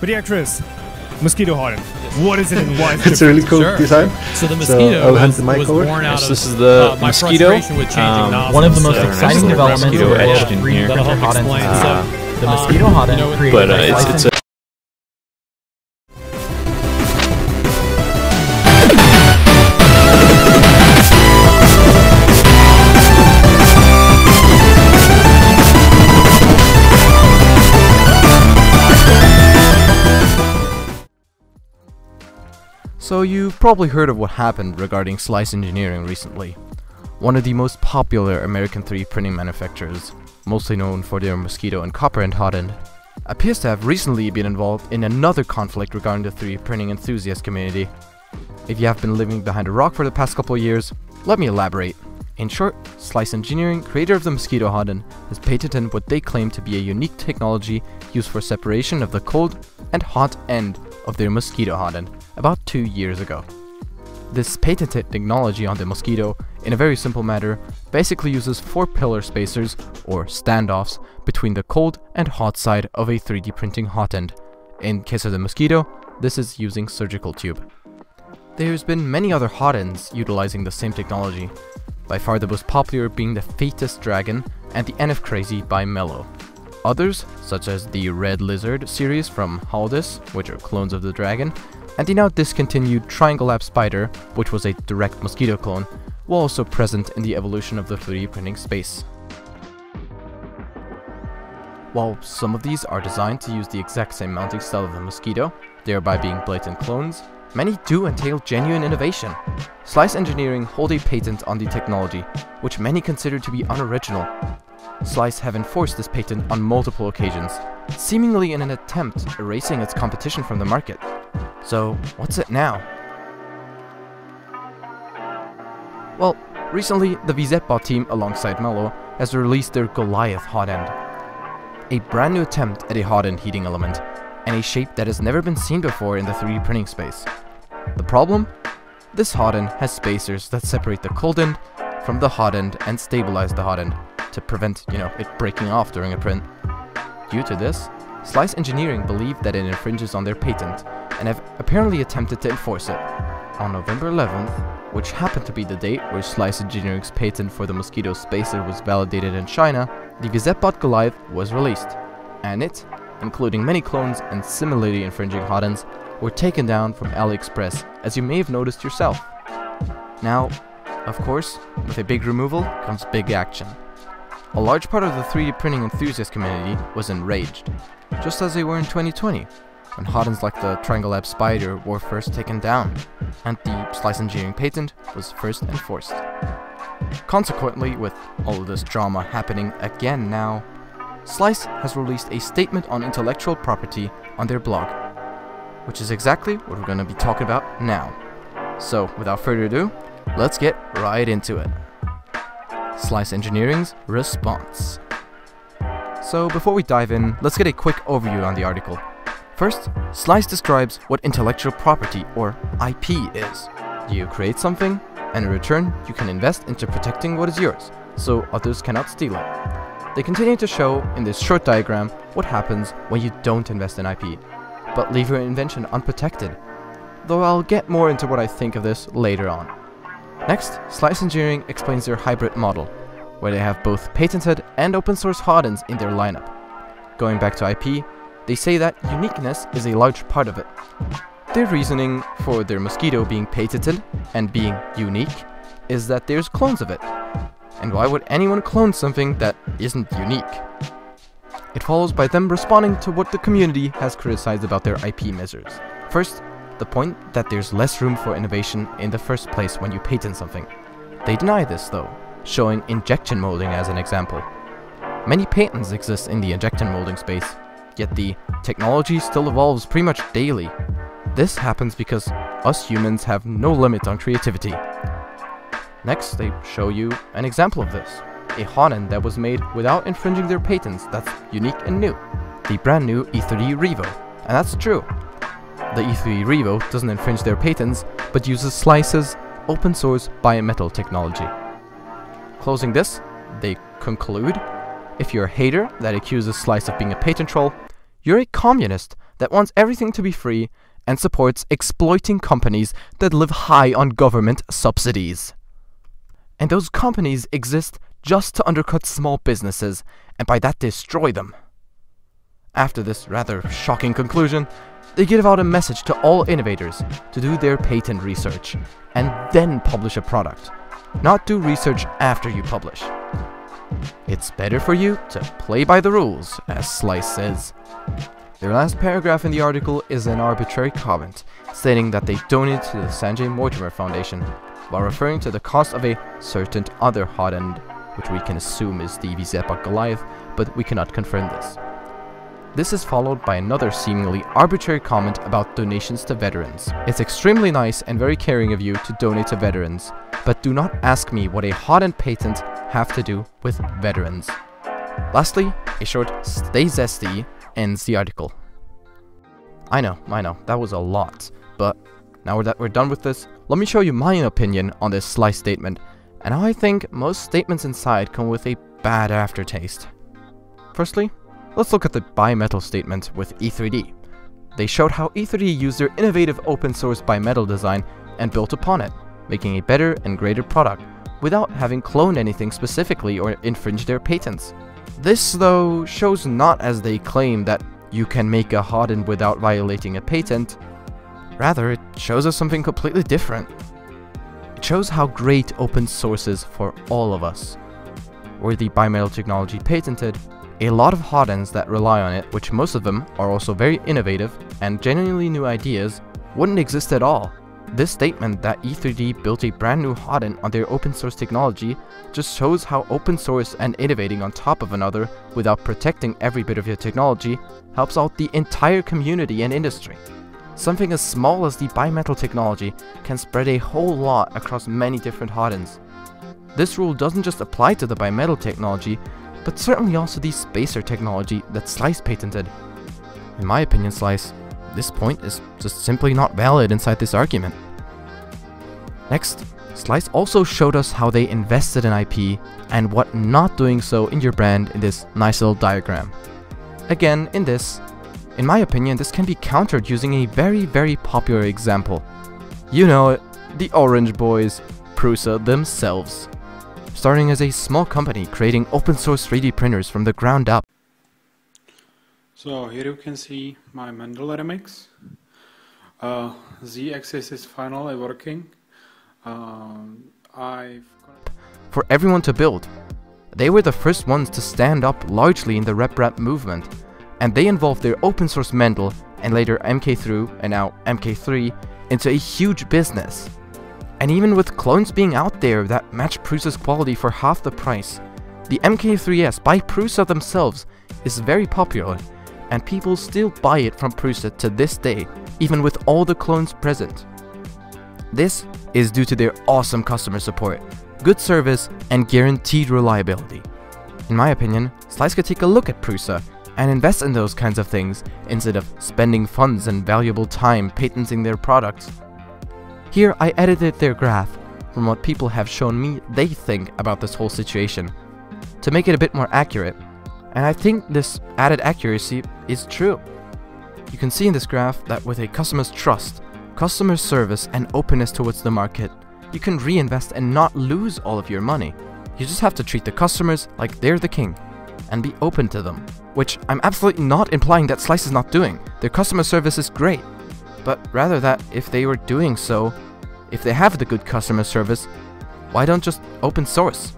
But yeah, Chris, mosquito hot end. What is it and why It's a really cool Sure. design. So the mosquito I'll was, the mic was born out Yes, of this is the uh, my mosquito. frustration with changing Um, nozzles. One of the most Uh, exciting developments rescue of the world etched of in here. Printer hot ends. Uh, The mosquito hot end you know, created but by uh, it's, it's a So you've probably heard of what happened regarding Slice Engineering recently. One of the most popular American 3D printing manufacturers, mostly known for their mosquito and Copperhead hot end, appears to have recently been involved in another conflict regarding the 3D printing enthusiast community. If you have been living behind a rock for the past couple of years, let me elaborate. In short, Slice Engineering, creator of the mosquito hot end, has patented what they claim to be a unique technology used for separation of the cold and hot end of their mosquito end about two years ago. This patented technology on the mosquito, in a very simple matter, basically uses four pillar spacers, or standoffs, between the cold and hot side of a 3D printing hot end. In case of the mosquito, this is using surgical tube. There's been many other hot ends utilizing the same technology, by far the most popular being the Phaetus Dragon and the NF Crazy by Mellow. Others, such as the Red Lizard series from Haldis, which are clones of the dragon, and the now discontinued Triangle Lab Spider, which was a direct mosquito clone, were also present in the evolution of the 3D printing space. While some of these are designed to use the exact same mounting style of the mosquito, thereby being blatant clones, many do entail genuine innovation. Slice Engineering hold a patent on the technology, which many consider to be unoriginal. Slice have enforced this patent on multiple occasions, seemingly in an attempt erasing its competition from the market. So, what's it now? Well, recently the VZBot team alongside Mellow has released their Goliath hot end. A brand new attempt at a hot end heating element, and a shape that has never been seen before in the 3D printing space. The problem? This hot end has spacers that separate the cold end from the hot end and stabilize the hot end to prevent, you know, it breaking off during a print. Due to this, Slice Engineering believe that it infringes on their patent and have apparently attempted to enforce it. On November 11th, which happened to be the date where Slice Engineering's patent for the mosquito spacer was validated in China, the VZBot Goliath was released, and it, including many clones and similarly infringing hot ends, were taken down from AliExpress, as you may have noticed yourself. Now, of course, with a big removal comes big action. A large part of the 3D printing enthusiast community was enraged, just as they were in 2020, when hot ends like the Triangle Lab Spider were first taken down, and the Slice Engineering patent was first enforced. Consequently, with all of this drama happening again now, Slice has released a statement on intellectual property on their blog, which is exactly what we're going to be talking about now. So, without further ado, let's get right into it. Slice Engineering's response. So, before we dive in, let's get a quick overview on the article. First, Slice describes what intellectual property, or IP, is. You create something, and in return, you can invest into protecting what is yours, so others cannot steal it. They continue to show in this short diagram what happens when you don't invest in IP, but leave your invention unprotected. Though I'll get more into what I think of this later on. Next, Slice Engineering explains their hybrid model, where they have both patented and open source ends in their lineup. Going back to IP, they say that uniqueness is a large part of it. Their reasoning for their mosquito being patented and being unique is that there's clones of it. And why would anyone clone something that isn't unique? It follows by them responding to what the community has criticized about their IP measures. First, the point that there's less room for innovation in the first place when you patent something. They deny this though, showing injection molding as an example. Many patents exist in the injection molding space, yet the technology still evolves pretty much daily. This happens because us humans have no limit on creativity. Next, they show you an example of this. A hot end that was made without infringing their patents that's unique and new. The brand new E3 Revo. And that's true. The E3 Revo doesn't infringe their patents, but uses Slice's open source bimetal technology. Closing this, they conclude if you're a hater that accuses Slice of being a patent troll, you're a communist that wants everything to be free and supports exploiting companies that live high on government subsidies. And those companies exist just to undercut small businesses and by that destroy them. After this rather shocking conclusion, they give out a message to all innovators to do their patent research and then publish a product, not do research after you publish. It's better for you to play by the rules, as Slice says. Their last paragraph in the article is an arbitrary comment, stating that they donate to the Sanjay Mortimer Foundation, while referring to the cost of a certain other hot end, which we can assume is the VZ Goliath, but we cannot confirm this. This is followed by another seemingly arbitrary comment about donations to veterans. It's extremely nice and very caring of you to donate to veterans, but do not ask me what a hot end patent have to do with veterans. Lastly, a short stay zesty ends the article. I know, I know, that was a lot, but now that we're done with this, let me show you my opinion on this slice statement, and how I think most statements inside come with a bad aftertaste. Firstly, Let's look at the bimetal statement with E3D. They showed how E3D used their innovative open source bimetal design and built upon it, making a better and greater product without having cloned anything specifically or infringed their patents. This, though, shows not as they claim that you can make a hot end without violating a patent. Rather, it shows us something completely different. It shows how great open source is for all of us. Were the bimetal technology patented, a lot of hot ends that rely on it, which most of them are also very innovative and genuinely new ideas, wouldn't exist at all. This statement that E3D built a brand new hot end on their open source technology just shows how open source and innovating on top of another without protecting every bit of your technology helps out the entire community and industry. Something as small as the bimetal technology can spread a whole lot across many different hot ends. This rule doesn't just apply to the bimetal technology, but certainly also the spacer technology that Slice patented. In my opinion, Slice, this point is just simply not valid inside this argument. Next, Slice also showed us how they invested in IP and what not doing so in your brand in this nice little diagram. Again, in this, in my opinion, this can be countered using a very, very popular example. You know it, the Orange Boys, Prusa themselves starting as a small company creating open source 3D printers from the ground up. So here you can see my Mendel remix. Uh, Z-axis is finally working. Uh, I've for everyone to build. They were the first ones to stand up largely in the RepRap movement, and they involved their open source Mendel and later MK3 and now MK3 into a huge business. And even with clones being out there that match Prusa's quality for half the price, the MK3S by Prusa themselves is very popular, and people still buy it from Prusa to this day, even with all the clones present. This is due to their awesome customer support, good service, and guaranteed reliability. In my opinion, Slice could take a look at Prusa and invest in those kinds of things instead of spending funds and valuable time patenting their products here I edited their graph from what people have shown me they think about this whole situation to make it a bit more accurate. And I think this added accuracy is true. You can see in this graph that with a customer's trust, customer service, and openness towards the market, you can reinvest and not lose all of your money. You just have to treat the customers like they're the king and be open to them, which I'm absolutely not implying that Slice is not doing. Their customer service is great, but rather that if they were doing so, if they have the good customer service, why don't just open source?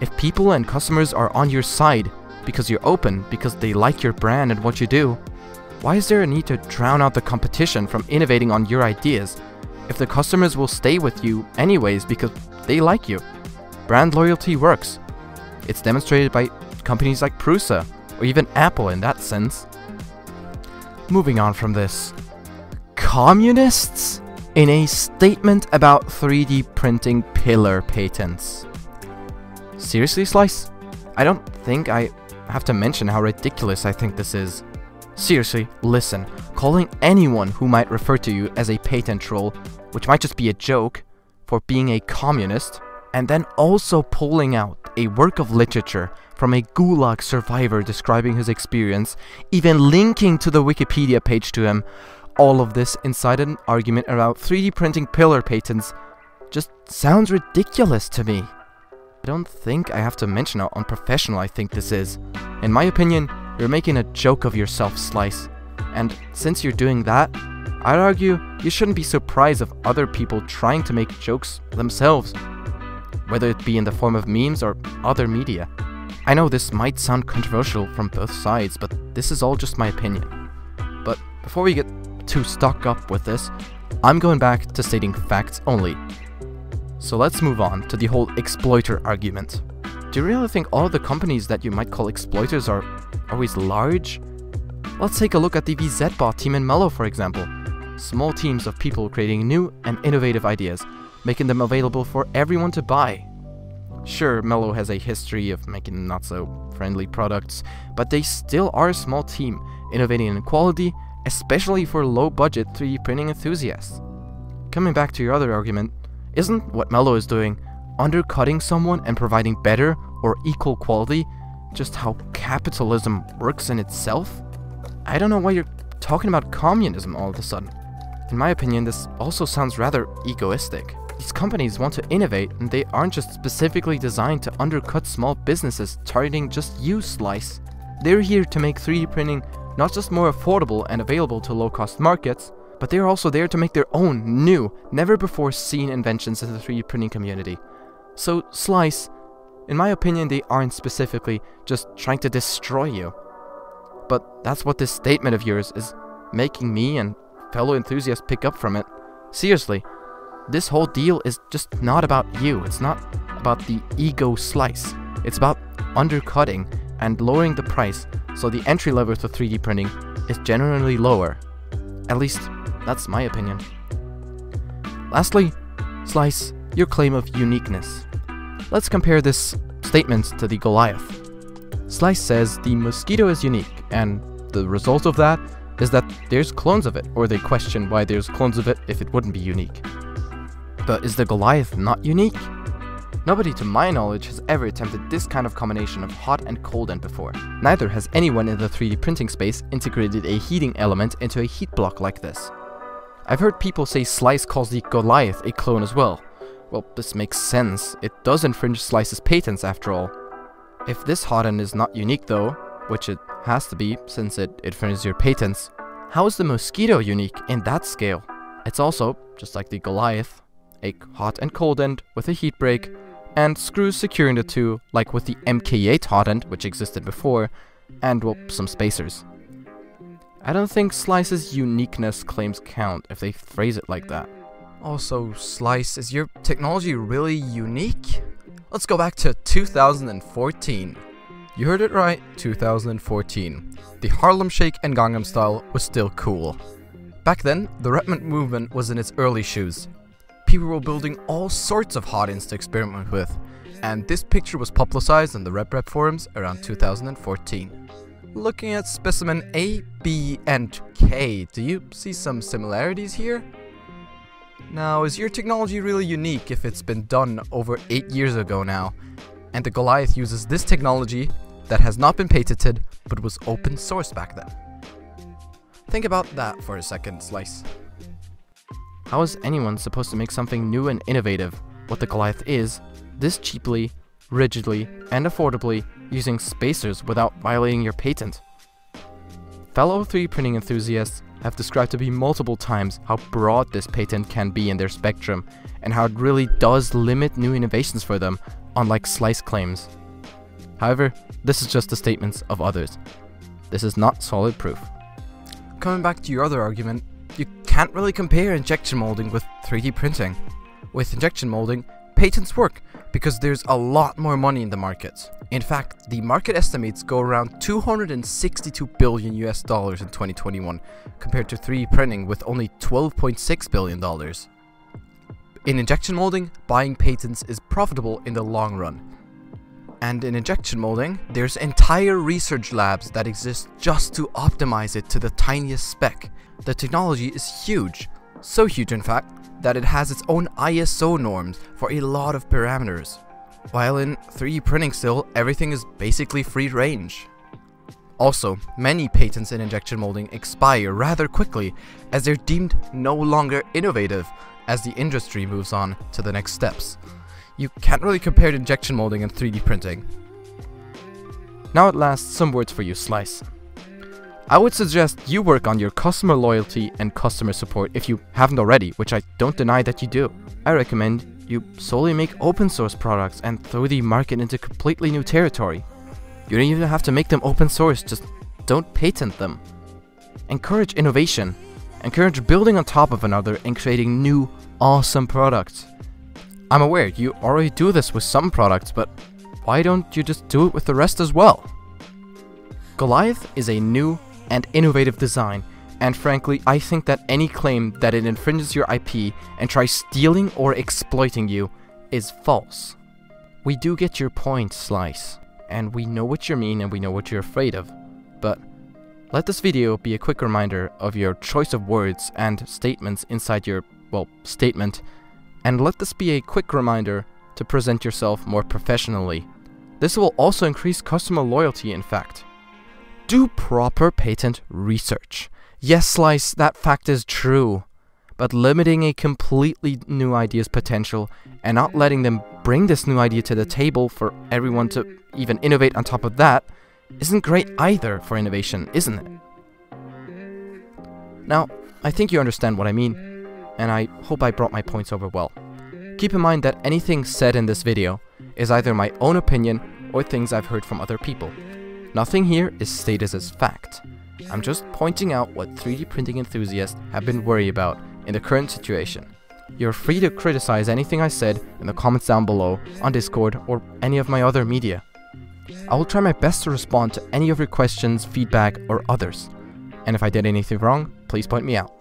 If people and customers are on your side because you're open, because they like your brand and what you do, why is there a need to drown out the competition from innovating on your ideas if the customers will stay with you anyways because they like you? Brand loyalty works. It's demonstrated by companies like Prusa, or even Apple in that sense. Moving on from this. Communists? In a statement about 3D printing pillar patents. Seriously, Slice? I don't think I have to mention how ridiculous I think this is. Seriously, listen, calling anyone who might refer to you as a patent troll, which might just be a joke, for being a communist, and then also pulling out a work of literature from a gulag survivor describing his experience, even linking to the Wikipedia page to him, all of this inside an argument about 3D printing pillar patents just sounds ridiculous to me. I don't think I have to mention how unprofessional I think this is. In my opinion, you're making a joke of yourself, Slice. And since you're doing that, I'd argue you shouldn't be surprised of other people trying to make jokes themselves, whether it be in the form of memes or other media. I know this might sound controversial from both sides, but this is all just my opinion. But before we get too stuck up with this, I'm going back to stating facts only. So let's move on to the whole exploiter argument. Do you really think all the companies that you might call exploiters are always large? Let's take a look at the VZBot team in Mellow for example. Small teams of people creating new and innovative ideas, making them available for everyone to buy. Sure, Mellow has a history of making not so friendly products, but they still are a small team, innovating in quality, especially for low budget 3D printing enthusiasts. Coming back to your other argument, isn't what Mellow is doing undercutting someone and providing better or equal quality just how capitalism works in itself? I don't know why you're talking about communism all of a sudden. In my opinion, this also sounds rather egoistic. These companies want to innovate and they aren't just specifically designed to undercut small businesses targeting just you, Slice. They're here to make 3D printing not just more affordable and available to low cost markets, but they're also there to make their own new, never before seen inventions in the 3D printing community. So, Slice, in my opinion, they aren't specifically just trying to destroy you. But that's what this statement of yours is making me and fellow enthusiasts pick up from it. Seriously, this whole deal is just not about you. It's not about the ego slice. It's about undercutting and lowering the price so the entry level to 3D printing is generally lower. At least, that's my opinion. Lastly, Slice, your claim of uniqueness. Let's compare this statement to the Goliath. Slice says the mosquito is unique, and the result of that is that there's clones of it, or they question why there's clones of it if it wouldn't be unique. But is the Goliath not unique? Nobody to my knowledge has ever attempted this kind of combination of hot and cold end before. Neither has anyone in the 3D printing space integrated a heating element into a heat block like this. I've heard people say Slice calls the Goliath a clone as well. Well, this makes sense, it does infringe Slice's patents after all. If this hot end is not unique though, which it has to be since it infringes your patents, how is the Mosquito unique in that scale? It's also, just like the Goliath, a hot and cold end with a heat break, and screws securing the two, like with the MK8 hot end, which existed before, and well, some spacers. I don't think Slice's uniqueness claims count if they phrase it like that. Also, Slice, is your technology really unique? Let's go back to 2014. You heard it right, 2014. The Harlem Shake and Gangnam Style was still cool. Back then, the RepRap movement was in its early shoes. People were building all sorts of hot ends to experiment with, and this picture was publicized on the RepRap forums around 2014. Looking at specimen A, B, and K, do you see some similarities here? Now, is your technology really unique if it's been done over 8 years ago now, and the Goliath uses this technology that has not been patented but was open source back then? Think about that for a second, Slice. How is anyone supposed to make something new and innovative, what the Goliath is, this cheaply, rigidly, and affordably using spacers without violating your patent? Fellow 3D printing enthusiasts have described to me multiple times how broad this patent can be in their spectrum, and how it really does limit new innovations for them, unlike Slice claims. However, this is just the statements of others. This is not solid proof. Coming back to your other argument, can't really compare injection molding with 3D printing. With injection molding, patents work because there's a lot more money in the market. In fact, the market estimates go around 262 billion US dollars in 2021 compared to 3D printing with only 12.6 billion dollars. In injection molding, buying patents is profitable in the long run. And in injection molding, there's entire research labs that exist just to optimize it to the tiniest spec. The technology is huge, so huge in fact, that it has its own ISO norms for a lot of parameters, while in 3D printing still, everything is basically free range. Also, many patents in injection molding expire rather quickly as they're deemed no longer innovative as the industry moves on to the next steps. You can't really compare injection molding and 3D printing. Now at last, some words for you, Slice. I would suggest you work on your customer loyalty and customer support if you haven't already, which I don't deny that you do. I recommend you solely make open source products and throw the market into completely new territory. You don't even have to make them open source, just don't patent them. Encourage innovation. Encourage building on top of another and creating new, awesome products. I'm aware you already do this with some products, but why don't you just do it with the rest as well? Goliath is a new and innovative design, and frankly, I think that any claim that it infringes your IP and tries stealing or exploiting you is false. We do get your point, Slice, and we know what you mean and we know what you're afraid of, but let this video be a quick reminder of your choice of words and statements inside your, well, statement, and let this be a quick reminder to present yourself more professionally. This will also increase customer loyalty in fact. Do proper patent research. Yes, Slice, that fact is true. But limiting a completely new idea's potential and not letting them bring this new idea to the table for everyone to even innovate on top of that isn't great either for innovation, isn't it? Now, I think you understand what I mean, and I hope I brought my points over well. Keep in mind that anything said in this video is either my own opinion or things I've heard from other people. Nothing here is stated as fact. I'm just pointing out what 3D printing enthusiasts have been worried about in the current situation. You're free to criticize anything I said in the comments down below, on Discord, or any of my other media. I will try my best to respond to any of your questions, feedback, or others. And if I did anything wrong, please point me out.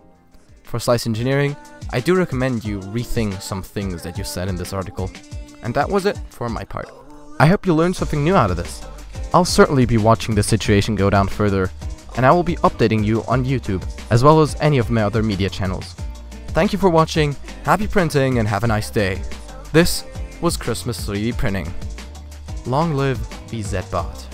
For Slice Engineering, I do recommend you rethink some things that you said in this article. And that was it for my part. I hope you learned something new out of this. I'll certainly be watching the situation go down further, and I will be updating you on YouTube, as well as any of my other media channels. Thank you for watching, happy printing, and have a nice day. This was Christmas 3D Printing. Long live VZBot.